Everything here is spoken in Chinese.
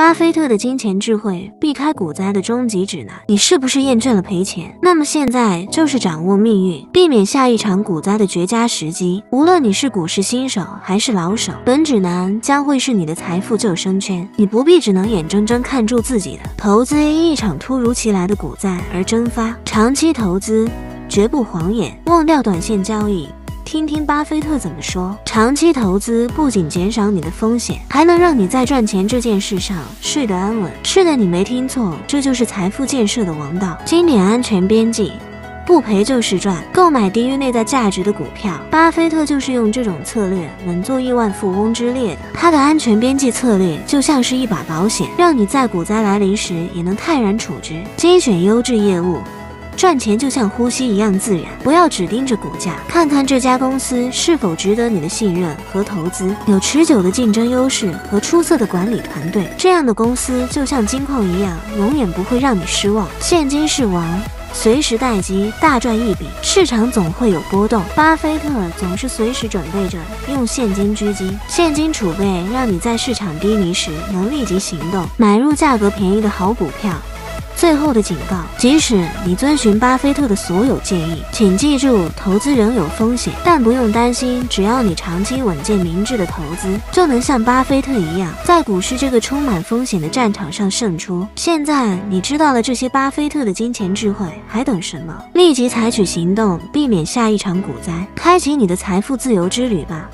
巴菲特的金钱智慧，避开股灾的终极指南。你是不是厌倦了赔钱？那么现在就是掌握命运、避免下一场股灾的绝佳时机。无论你是股市新手还是老手，本指南将会是你的财富救生圈。你不必只能眼睁睁看住自己的投资因一场突如其来的股灾而蒸发。长期投资绝不晃眼，忘掉短线交易。听听巴菲特怎么说。长期投资不仅减少你的风险，还能让你在赚钱这件事上睡得安稳。是的，你没听错，这就是财富建设的王道。经典安全边际，不赔就是赚。购买低于内在价值的股票，巴菲特就是用这种策略稳坐亿万富翁之列的。他的安全边际策略就像是一把保险，让你在股灾来临时也能泰然处之。精选优质业务。赚钱就像呼吸一样自然，不要只盯着股价，看看这家公司是否值得你的信任和投资，有持久的竞争优势和出色的管理团队，这样的公司就像金矿一样，永远不会让你失望。现金是王，随时待机，大赚一笔。市场总会有波动，巴菲特总是随时准备着用现金狙击，现金储备让你在市场低迷时能立即行动，买入价格便宜的好股票。最后的警告：即使你遵循巴菲特的所有建议，请记住，投资仍有风险，但不用担心，只要你长期稳健明智的投资，就能像巴菲特一样，在股市这个充满风险的战场上胜出。现在你知道了这些巴菲特的金钱智慧，还等什么？立即采取行动，避免下一场股灾，开启你的财富自由之旅吧！